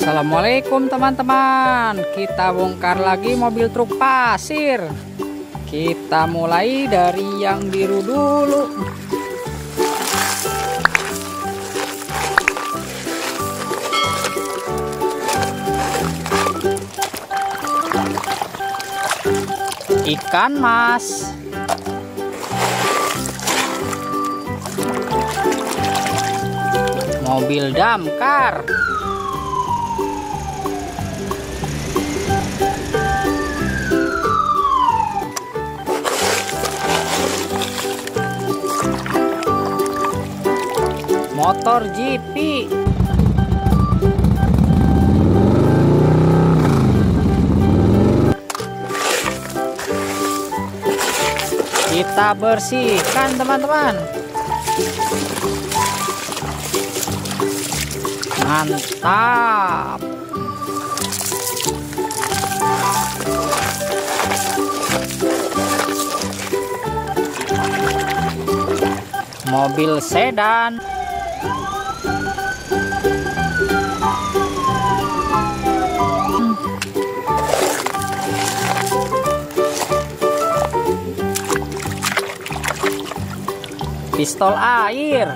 Assalamualaikum teman-teman. Kita bongkar lagi mobil truk pasir. Kita mulai dari yang biru dulu. Ikan mas. Mobil damkar motor GP kita bersihkan teman-teman. Mantap. Mobil sedan pistol air.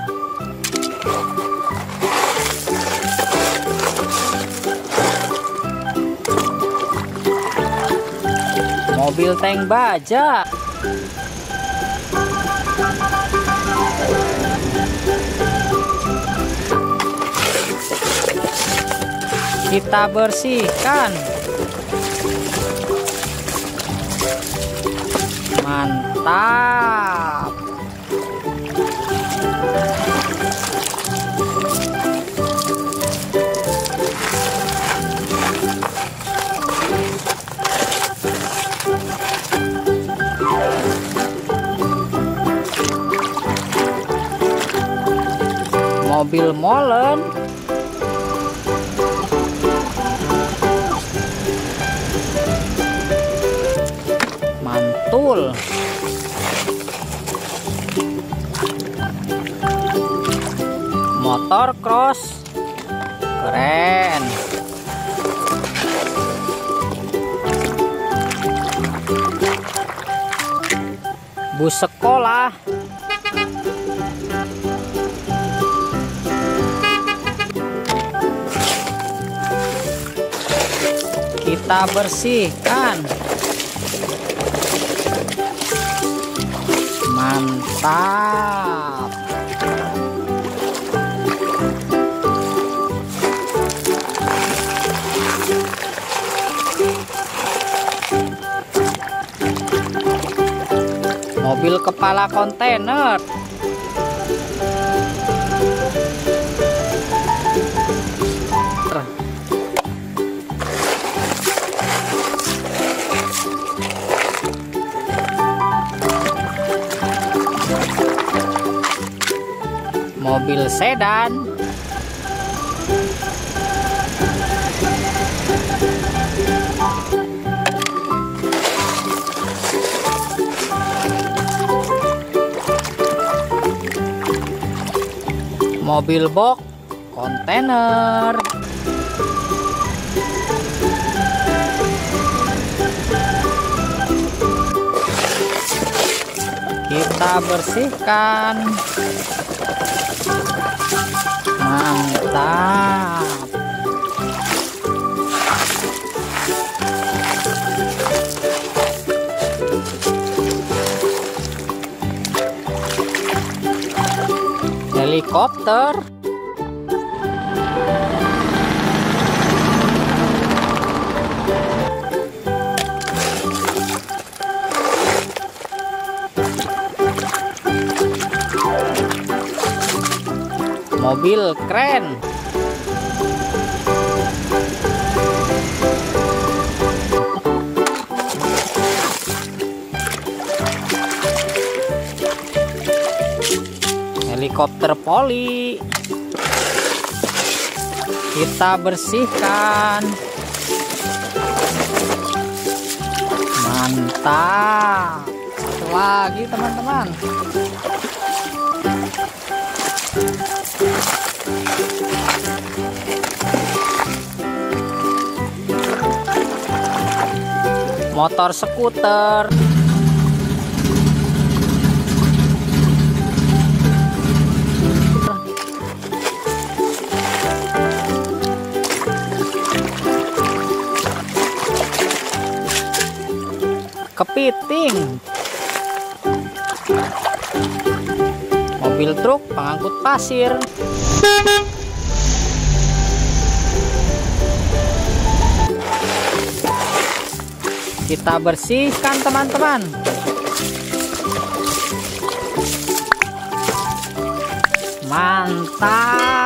Mobil tank baja. Kita bersihkan. Mantap mobil molen. Mantul. Motor cross. Keren. Bus sekolah kita bersihkan. Mantap. Mobil kepala kontainer mobil sedan. Mobil box kontainer. Kita bersihkan mantap. Helikopter mobil keren. Helikopter poli. Kita bersihkan. Mantap. Satu lagi teman-teman motor skuter. Kepiting. Mobil truk pengangkut pasir kita bersihkan teman-teman. Mantap